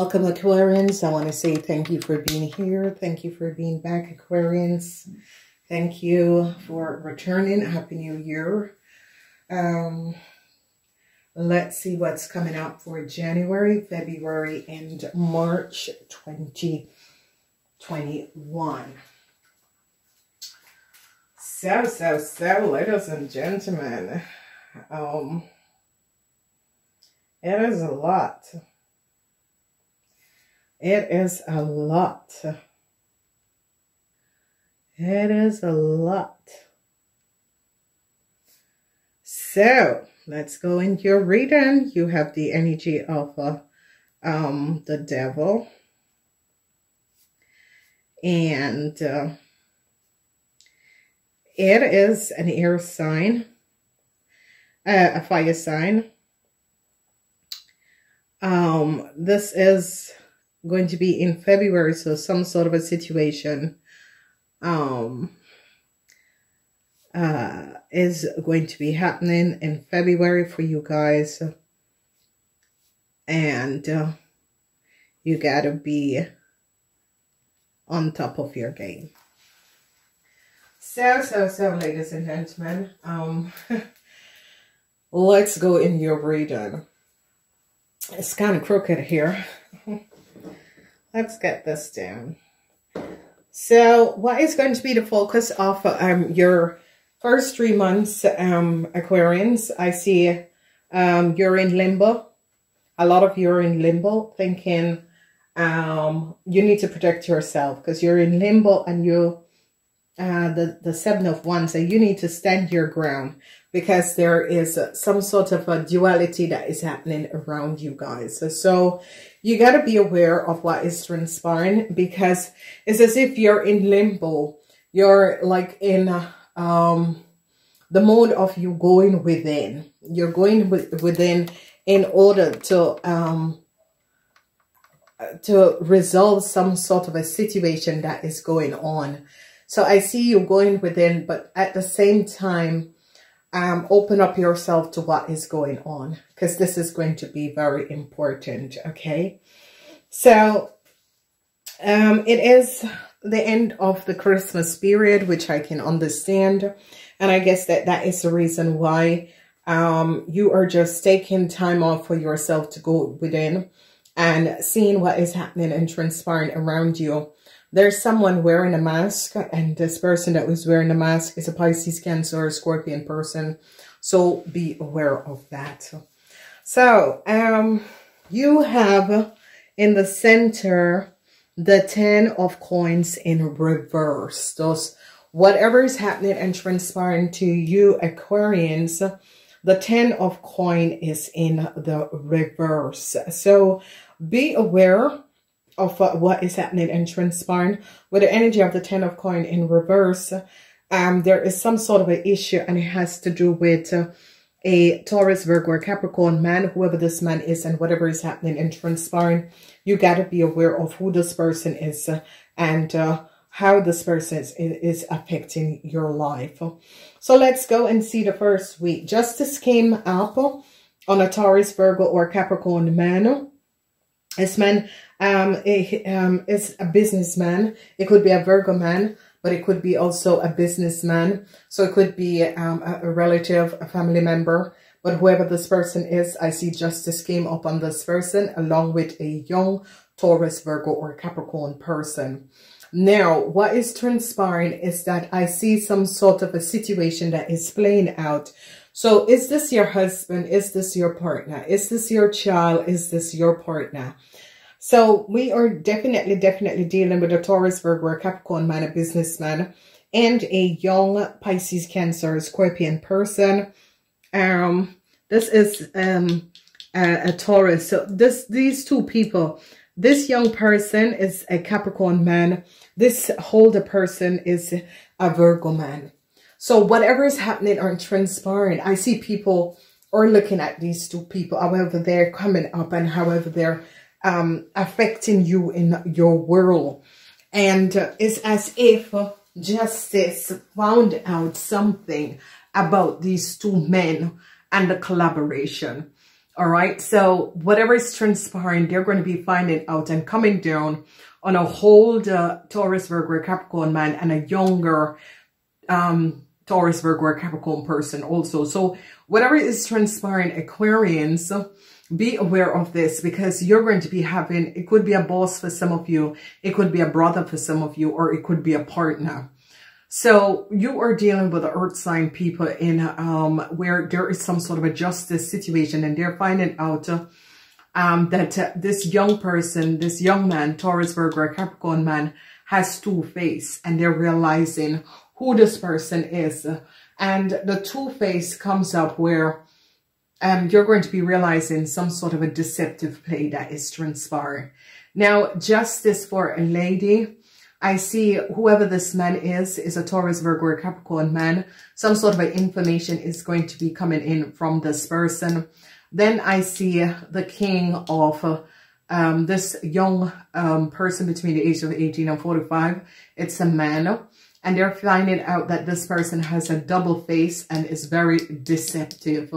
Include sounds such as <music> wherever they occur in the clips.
Welcome, Aquarians. I want to say thank you for being here. Thank you for being back, Aquarians. Thank you for returning. Happy New Year. Um, let's see what's coming up for January, February, and March 2021. So, so, so, ladies and gentlemen, um, it is a lot. It is a lot. It is a lot. So, let's go into your reading. You have the energy of uh, um, the devil. And uh, it is an air sign, uh, a fire sign. Um, this is going to be in February, so some sort of a situation um, uh, is going to be happening in February for you guys. And uh, you gotta be on top of your game. So, so, so, ladies and gentlemen, um, <laughs> let's go in your reading. It's kind of crooked here. <laughs> let's get this down. So, what is going to be the focus of um, your first three months, um, Aquarians? I see um, you're in limbo. A lot of you are in limbo, thinking um, you need to protect yourself because you're in limbo and you uh, the, the seven of wands and you need to stand your ground because there is some sort of a duality that is happening around you guys. So, so you got to be aware of what is transpiring because it's as if you're in limbo. You're like in um, the mode of you going within. You're going with, within in order to um, to resolve some sort of a situation that is going on. So I see you going within, but at the same time, um, open up yourself to what is going on because this is going to be very important. Okay. So, um, it is the end of the Christmas period, which I can understand. And I guess that that is the reason why, um, you are just taking time off for yourself to go within and seeing what is happening and transpiring around you there's someone wearing a mask and this person that was wearing a mask is a Pisces, Cancer, or Scorpion person. So be aware of that. So um, you have in the center the 10 of coins in reverse. Those whatever is happening and transpiring to you Aquarians, the 10 of coin is in the reverse. So be aware of uh, what is happening and transpiring with the energy of the ten of coin in reverse um there is some sort of an issue and it has to do with uh, a Taurus, Virgo, or Capricorn man, whoever this man is and whatever is happening and transpiring, you got to be aware of who this person is uh, and uh, how this person is, is affecting your life. So let's go and see the first week. Justice came up on a Taurus, Virgo, or Capricorn man. This man um, um, is a businessman. It could be a Virgo man, but it could be also a businessman. So it could be um, a, a relative, a family member. But whoever this person is, I see justice came up on this person along with a young Taurus, Virgo, or Capricorn person. Now, what is transpiring is that I see some sort of a situation that is playing out. So is this your husband? Is this your partner? Is this your child? Is this your partner? So we are definitely, definitely dealing with a Taurus, Virgo, Capricorn man, a businessman, and a young Pisces, Cancer, Scorpion person. Um, this is um a, a Taurus. So this these two people, this young person is a Capricorn man. This older person is a Virgo man. So whatever is happening or transpiring, I see people are looking at these two people, however they're coming up and however they're um, affecting you in your world. And uh, it's as if justice found out something about these two men and the collaboration. All right. So whatever is transpiring, they're going to be finding out and coming down on a older Taurus, Virgo, Capricorn man and a younger um, Taurus, Virgo, Capricorn person also. So whatever is transpiring, Aquarians, be aware of this because you're going to be having, it could be a boss for some of you, it could be a brother for some of you, or it could be a partner. So you are dealing with the earth sign people in um, where there is some sort of a justice situation and they're finding out uh, um, that uh, this young person, this young man, Taurus, Virgo, Capricorn man has two face and they're realizing who this person is. And the two face comes up where um, you're going to be realizing some sort of a deceptive play that is transpiring. Now, justice for a lady, I see whoever this man is, is a Taurus, Virgo, or Capricorn man. Some sort of information is going to be coming in from this person. Then I see the king of um, this young um, person between the age of 18 and 45. It's a man. And they're finding out that this person has a double face and is very deceptive.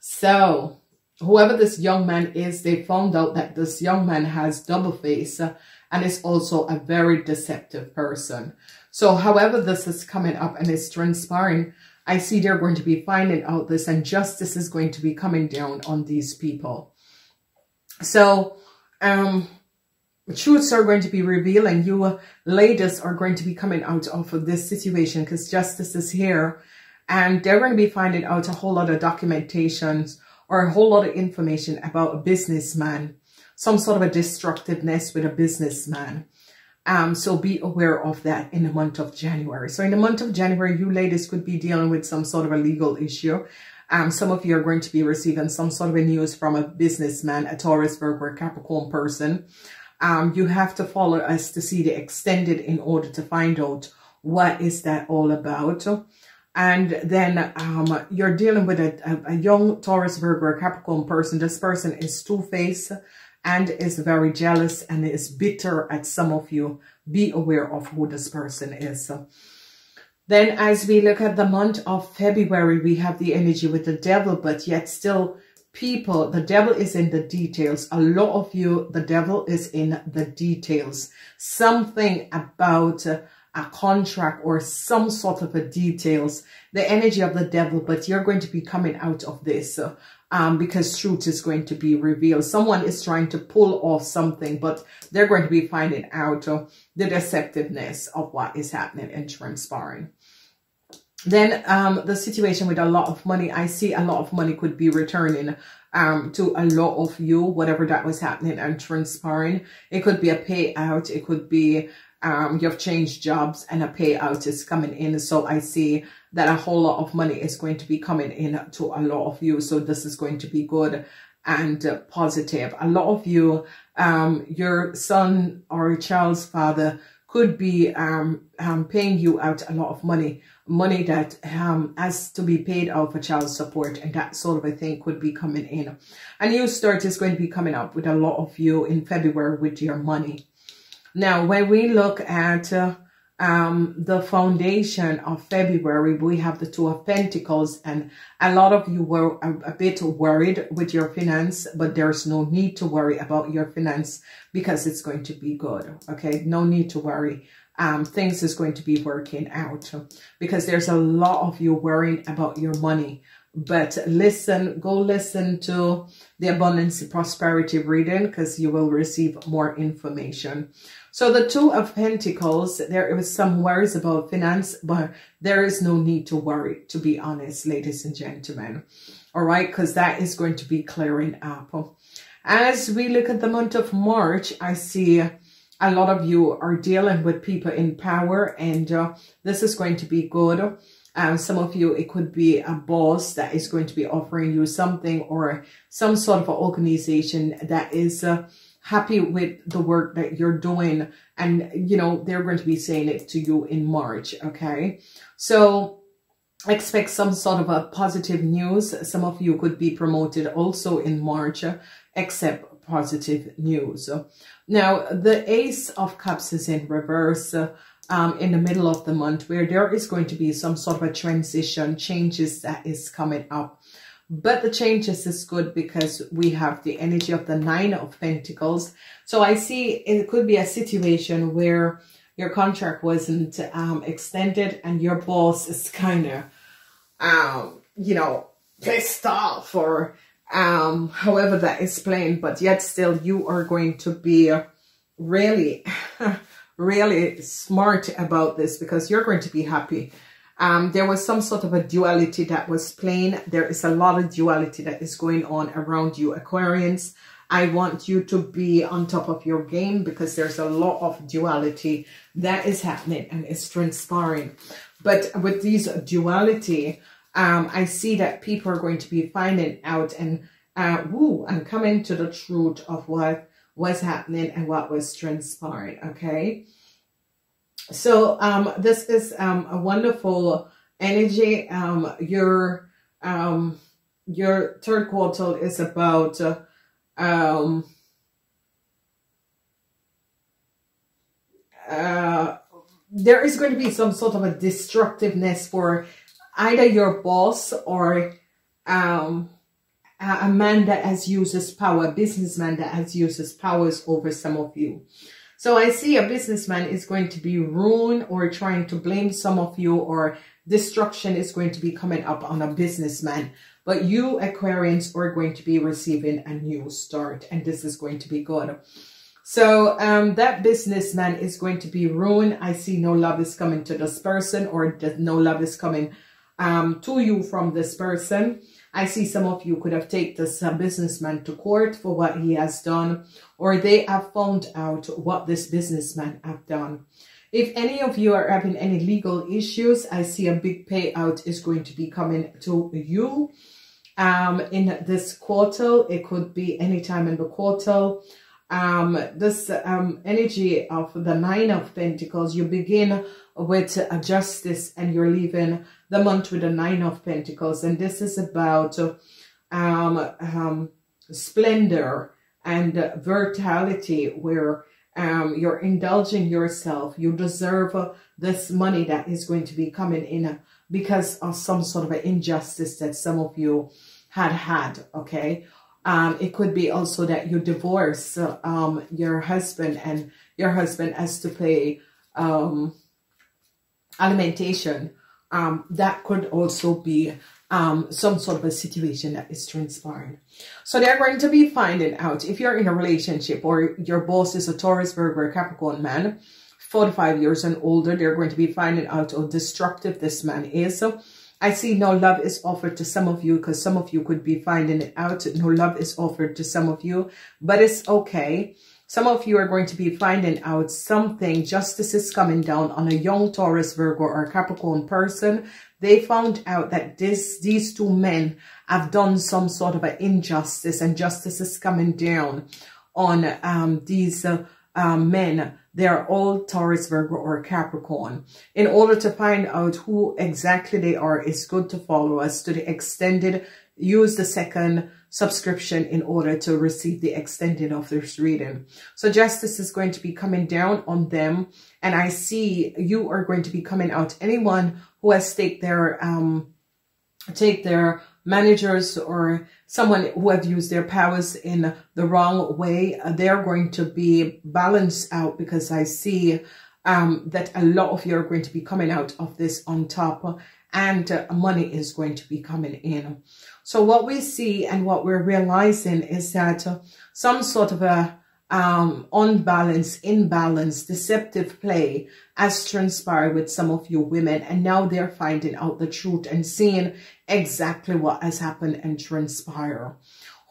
So whoever this young man is, they found out that this young man has double face and is also a very deceptive person. So however this is coming up and is transpiring, I see they're going to be finding out this and justice is going to be coming down on these people. So, um, truths are going to be revealing. You ladies are going to be coming out of this situation because justice is here and they're going to be finding out a whole lot of documentations or a whole lot of information about a businessman some sort of a destructiveness with a businessman. Um, so be aware of that in the month of January. So in the month of January, you ladies could be dealing with some sort of a legal issue. Um, some of you are going to be receiving some sort of a news from a businessman, a Taurus, Virgo, or Capricorn person. Um, you have to follow us to see the extended in order to find out what is that all about. And then um, you're dealing with a, a, young Taurus, Virgo, Capricorn person. This person is two-faced and is very jealous and is bitter at some of you, be aware of who this person is. Then as we look at the month of February, we have the energy with the devil, but yet still people, the devil is in the details. A lot of you, the devil is in the details. Something about a contract or some sort of a details, the energy of the devil, but you're going to be coming out of this um, because truth is going to be revealed. Someone is trying to pull off something, but they're going to be finding out uh, the deceptiveness of what is happening and transpiring. Then um, the situation with a lot of money, I see a lot of money could be returning um, to a lot of you, whatever that was happening and transpiring. It could be a payout. It could be um, you've changed jobs and a payout is coming in. So I see that a whole lot of money is going to be coming in to a lot of you. So this is going to be good and positive. A lot of you, um, your son or child's father could be um, um, paying you out a lot of money, money that um, has to be paid out for child support and that sort of a thing could be coming in. A new start is going to be coming up with a lot of you in February with your money. Now, when we look at uh, um, the foundation of February, we have the Two of Pentacles, and a lot of you were a, a, bit worried with your finance, but there's no need to worry about your finance because it's going to be good. Okay, no need to worry. Um, things is going to be working out because there's a lot of you worrying about your money. But listen, go listen to the Abundance Prosperity reading because you will receive more information. So the Two of Pentacles, there is some worries about finance, but there is no need to worry, to be honest, ladies and gentlemen. All right, because that is going to be clearing up. As we look at the month of March, I see a lot of you are dealing with people in power and uh, this is going to be good. Um, some of you, it could be a boss that is going to be offering you something or some sort of organization that is uh, happy with the work that you're doing. And, you know, they're going to be saying it to you in March. Okay. So expect some sort of a positive news. Some of you could be promoted also in March, except positive news. Now, the Ace of Cups is in reverse. Um, in the middle of the month where there is going to be some sort of a transition changes that is coming up But the changes is good because we have the energy of the nine of pentacles. So I see it could be a situation where your contract wasn't um, extended and your boss is kind of, um, you know, pissed off or um, however that is plain, but yet still you are going to be really, <laughs> really smart about this because you're going to be happy. Um, there was some sort of a duality that was playing. There is a lot of duality that is going on around you, Aquarians. I want you to be on top of your game because there's a lot of duality that is happening and it's transpiring. But with these duality, um, I see that people are going to be finding out and uh, woo, and coming to the truth of what was happening and what was transpiring, okay? So um, this is um, a wonderful energy. Um, your um, your third quarter is about uh, um, uh, there is going to be some sort of a destructiveness for either your boss or um, a man that has uses power, a businessman that has uses powers over some of you. So I see a businessman is going to be ruined or trying to blame some of you or destruction is going to be coming up on a businessman. But you Aquarians are going to be receiving a new start and this is going to be good. So um, that businessman is going to be ruined. I see no love is coming to this person or no love is coming um, to you from this person. I see some of you could have taken this uh, businessman to court for what he has done, or they have found out what this businessman have done. If any of you are having any legal issues, I see a big payout is going to be coming to you um, in this quarter. It could be any time in the quarter. Um, this um, energy of the Nine of Pentacles, you begin with a justice and you're leaving the month with the Nine of Pentacles. And this is about um, um, splendor and vitality where um, you're indulging yourself. You deserve uh, this money that is going to be coming in because of some sort of an injustice that some of you had had, okay? Um, it could be also that you divorce um, your husband and your husband has to pay um, alimentation, um, that could also be um, some sort of a situation that is transpiring. So they're going to be finding out if you're in a relationship or your boss is a Taurus, Virgo, or Capricorn man, 45 years and older, they're going to be finding out how destructive this man is. So I see no love is offered to some of you because some of you could be finding it out. No love is offered to some of you, but it's okay some of you are going to be finding out something. Justice is coming down on a young Taurus, Virgo, or Capricorn person. They found out that this these two men have done some sort of an injustice and justice is coming down on um, these uh, um, men. They're all Taurus, Virgo, or Capricorn. In order to find out who exactly they are, it's good to follow us to the extended, use the second subscription in order to receive the extended of this reading. So justice is going to be coming down on them. And I see you are going to be coming out. Anyone who has take their, um, take their managers or someone who have used their powers in the wrong way, uh, they're going to be balanced out because I see um, that a lot of you are going to be coming out of this on top and uh, money is going to be coming in. So what we see and what we're realizing is that uh, some sort of a um, unbalanced, imbalance, deceptive play has transpired with some of you women. And now they're finding out the truth and seeing exactly what has happened and transpire.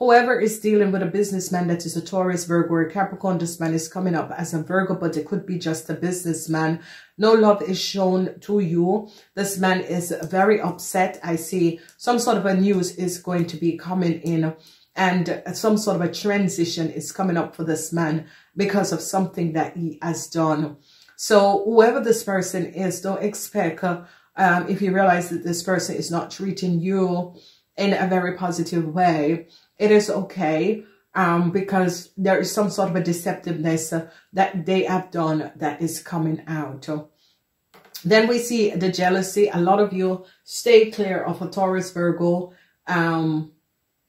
Whoever is dealing with a businessman that is a Taurus, Virgo, or Capricorn, this man is coming up as a Virgo, but it could be just a businessman. No love is shown to you. This man is very upset. I see some sort of a news is going to be coming in and some sort of a transition is coming up for this man because of something that he has done. So whoever this person is, don't expect, uh, um, if you realize that this person is not treating you in a very positive way, it is okay um, because there is some sort of a deceptiveness uh, that they have done that is coming out. Then we see the jealousy. A lot of you stay clear of a Taurus, Virgo, um,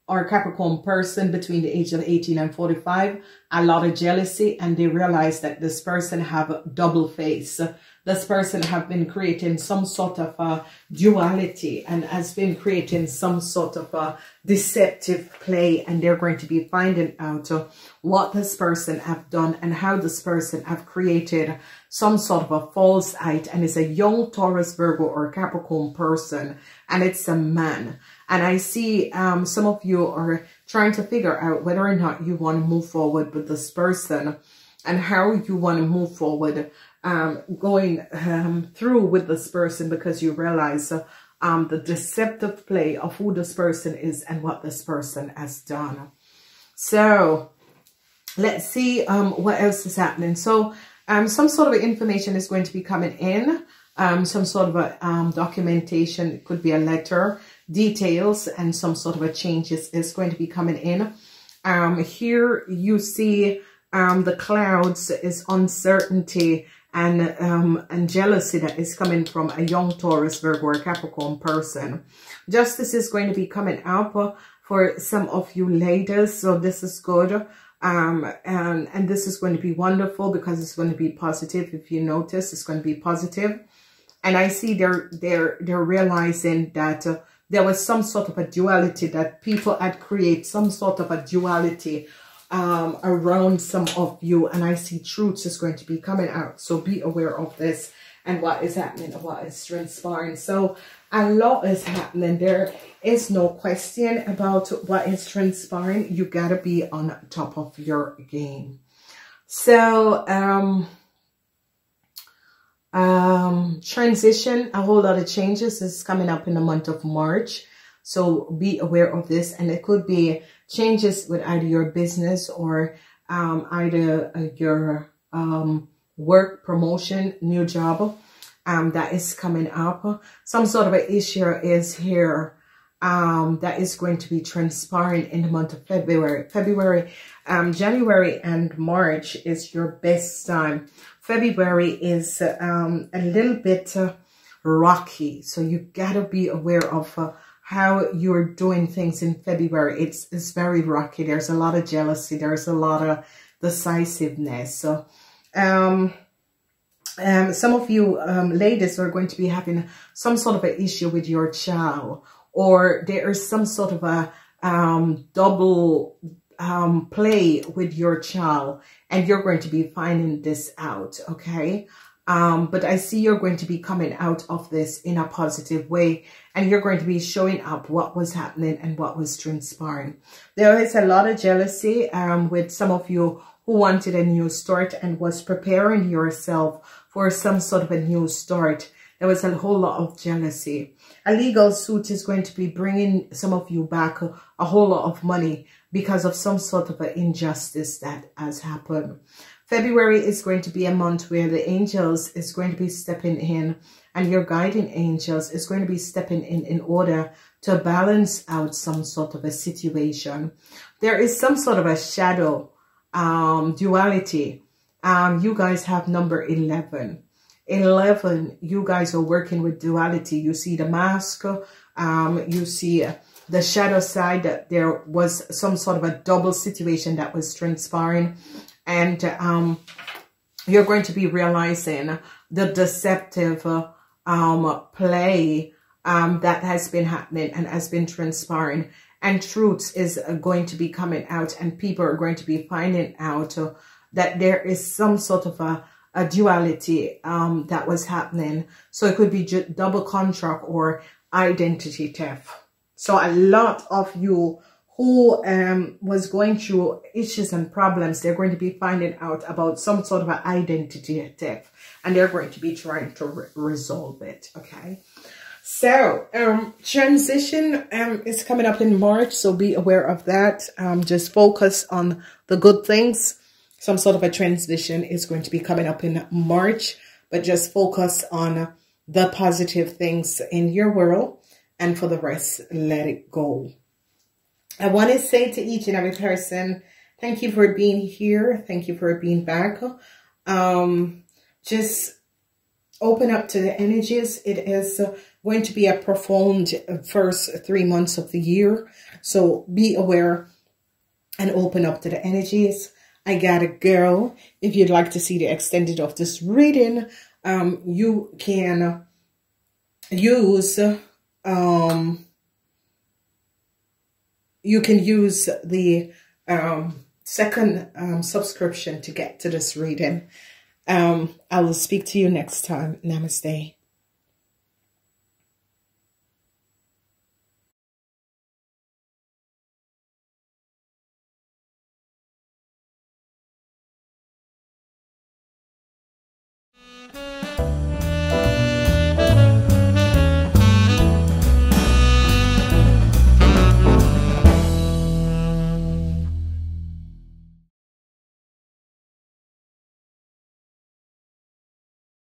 or Capricorn person between the age of 18 and 45, a lot of jealousy, and they realize that this person have a double face this person have been creating some sort of a duality and has been creating some sort of a deceptive play and they're going to be finding out what this person have done and how this person have created some sort of a false height and it's a young Taurus, Virgo or Capricorn person and it's a man. And I see um, some of you are trying to figure out whether or not you want to move forward with this person and how you want to move forward um, going um, through with this person because you realize uh, um, the deceptive play of who this person is and what this person has done. So let's see um, what else is happening. So um, some sort of information is going to be coming in. Um, some sort of a um, documentation. It could be a letter, details, and some sort of a changes is going to be coming in. Um, here you see um, the clouds is uncertainty and um, and jealousy that is coming from a young Taurus, Virgo, or Capricorn person. Justice is going to be coming up for some of you ladies, so this is good. Um, and, and this is going to be wonderful because it's going to be positive. If you notice, it's going to be positive. And I see they're, they're, they're realizing that uh, there was some sort of a duality that people had created, some sort of a duality um, around some of you and I see truths is going to be coming out. So be aware of this and what is happening and what is transpiring. So a lot is happening. There is no question about what is transpiring. You got to be on top of your game. So, um, um, transition, a whole lot of changes is coming up in the month of March. So be aware of this and it could be changes with either your business or um, either uh, your um, work promotion, new job um, that is coming up. Some sort of an issue is here um, that is going to be transpiring in the month of February. February, um, January and March is your best time. February is um, a little bit uh, rocky. So you got to be aware of uh, how you're doing things in February. It's, it's very rocky. There's a lot of jealousy. There's a lot of decisiveness. So, um, um, some of you um, ladies are going to be having some sort of an issue with your child or there is some sort of a um, double um, play with your child and you're going to be finding this out, okay? Um, but I see you're going to be coming out of this in a positive way and you're going to be showing up what was happening and what was transpiring. There is a lot of jealousy um, with some of you who wanted a new start and was preparing yourself for some sort of a new start. There was a whole lot of jealousy. A legal suit is going to be bringing some of you back a, a whole lot of money because of some sort of an injustice that has happened. February is going to be a month where the angels is going to be stepping in and your guiding angels is going to be stepping in in order to balance out some sort of a situation. There is some sort of a shadow um, duality. Um, you guys have number 11. 11, you guys are working with duality. You see the mask, um, you see the shadow side that there was some sort of a double situation that was transpiring and um, you're going to be realizing the deceptive um, play um, that has been happening and has been transpiring and truths is going to be coming out and people are going to be finding out uh, that there is some sort of a, a duality um, that was happening. So it could be double contract or identity theft. So a lot of you who um, was going through issues and problems, they're going to be finding out about some sort of an identity theft and they're going to be trying to re resolve it, okay? So, um, transition um, is coming up in March, so be aware of that. Um, just focus on the good things. Some sort of a transition is going to be coming up in March, but just focus on the positive things in your world and for the rest, let it go. I want to say to each and every person, thank you for being here. Thank you for being back. Um, just open up to the energies. It is going to be a profound first three months of the year. So be aware and open up to the energies. I got a girl. If you'd like to see the extended of this reading, um, you can use um, you can use the um, second um, subscription to get to this reading. Um, I will speak to you next time. Namaste.